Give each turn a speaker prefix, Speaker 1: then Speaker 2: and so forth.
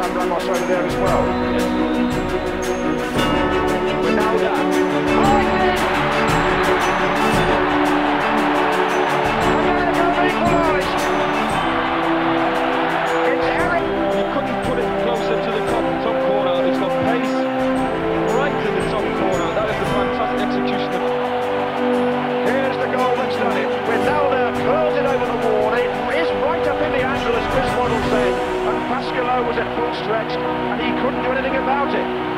Speaker 1: under my son Davis well. Was at full stretch, and he couldn't do anything about it.